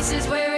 This is where